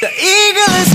The eagle is.